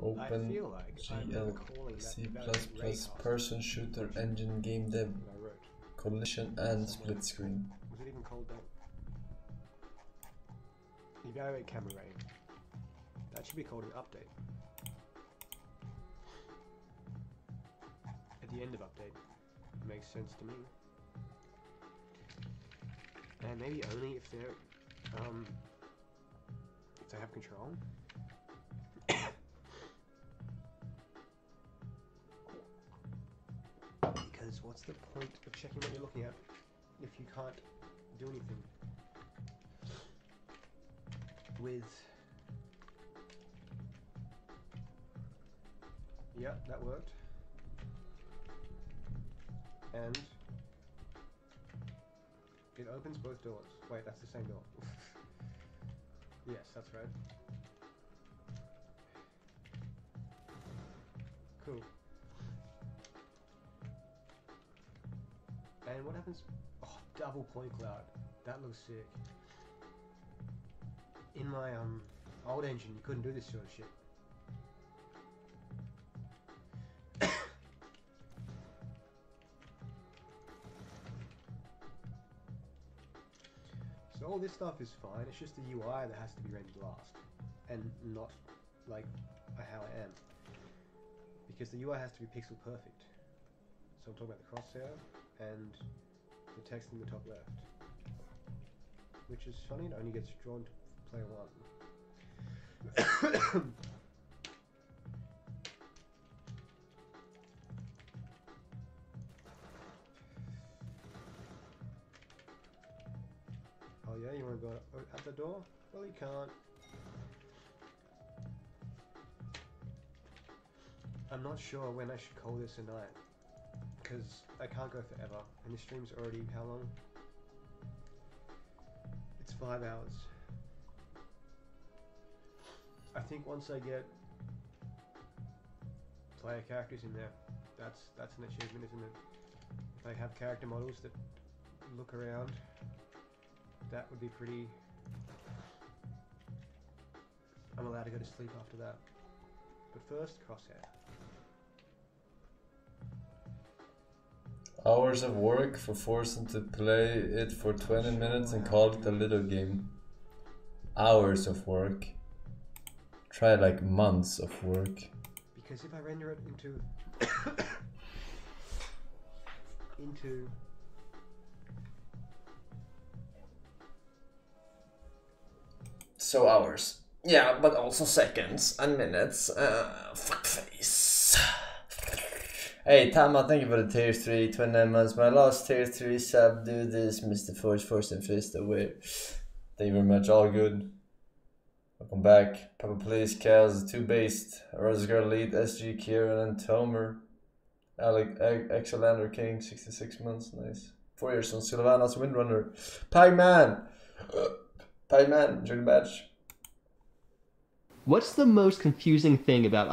Open feel like GL C++ person shooter engine game dev that I wrote. collision and split screen. Was it even called that? Evaluate camera rating. That should be called an update. At the end of update. Makes sense to me. And maybe only if they're um if they have control. What's the point of checking what you're looking at if you can't do anything with yeah that worked. And it opens both doors. Wait that's the same door. Yes that's right. Cool and what happens oh double point cloud that looks sick in my um old engine you couldn't do this sort of shit. so all this stuff is fine, it's just the UI that has to be rendered last. And not like how I am. Because the UI has to be pixel perfect. So I'm talking about the crosshair and the text in the top left. Which is funny, it only gets drawn to player one. oh yeah, you want to go out oh, the door? Well, you can't. I'm not sure when I should call this a night. Because I can't go forever. And the stream's already how long? It's five hours. I think once I get player characters in there, that's that's an achievement, isn't it? If I have character models that look around, that would be pretty. I'm allowed to go to sleep after that. But first, crosshair. Hours of work for Forsen to play it for 20 minutes and call it a little game. Hours of work. Try like months of work. Because if I render it into into So hours. Yeah, but also seconds and minutes. Uh, fuckface. Hey Tama, thank you for the tier 3, 29 months. My last tier 3 sub, do this, Mr. Force, Force and Fist away. Thank you very much, all good. Welcome back. Papa Please, Chaos, two based. Rosgar Lead, SG, Kieran, and Tomer. Alec, Exolander King, 66 months, nice. Four years on Sylvanas Windrunner. Pagman! Pagman, enjoy the match. What's the most confusing thing about